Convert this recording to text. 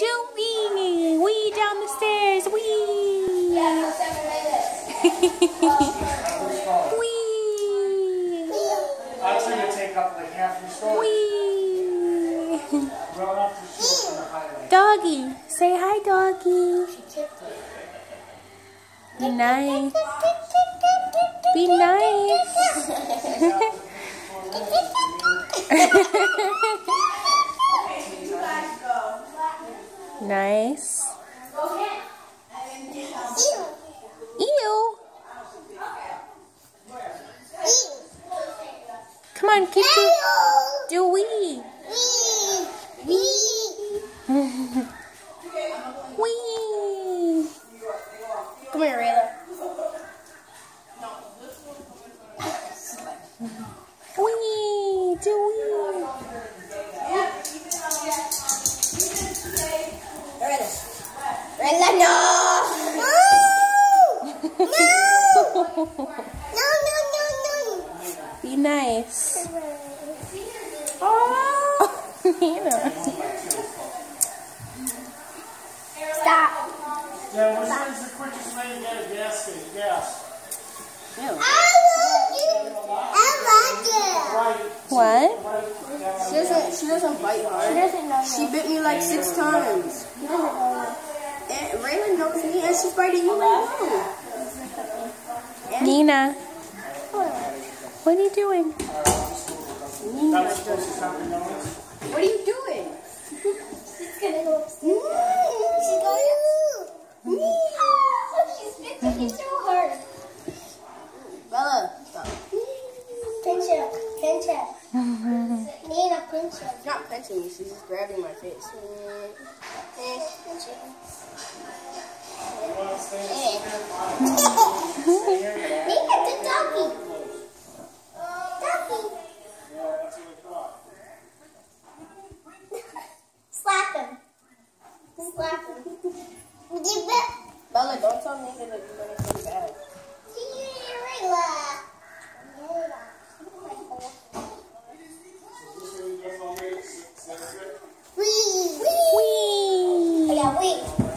doing? Wee down the stairs. Wee. Wee. Actually, gonna take up like half your story. Wee. Well enough to show the highlight. Doggy. Say hi, doggy. Be nice. Be nice. Nice. Ew. Come on, get to do we. Wee. Come here, Rayla. Rayla, no! No! No, no, no, no! Be nice. Oh, Hannah. Stop. Yeah, which one's the quickest way to get a gas station? Gas. Right. What? She doesn't, she doesn't bite hard. She bit me like six times. And Raylan knows me and she's biting you right now. Nina. What are you doing? That was supposed to stop the noise. What are you doing? She's gonna go upstairs. She's going up. She's spitting so hard. Bella, stop. Pinch her. Pinch her. Nina, pinch her. She's not pinching me, she's just grabbing my face. Pinch her. Slap. Give it. Bella, don't tell me that you're going to back. Wee! Wee! Wee! Yeah, wee!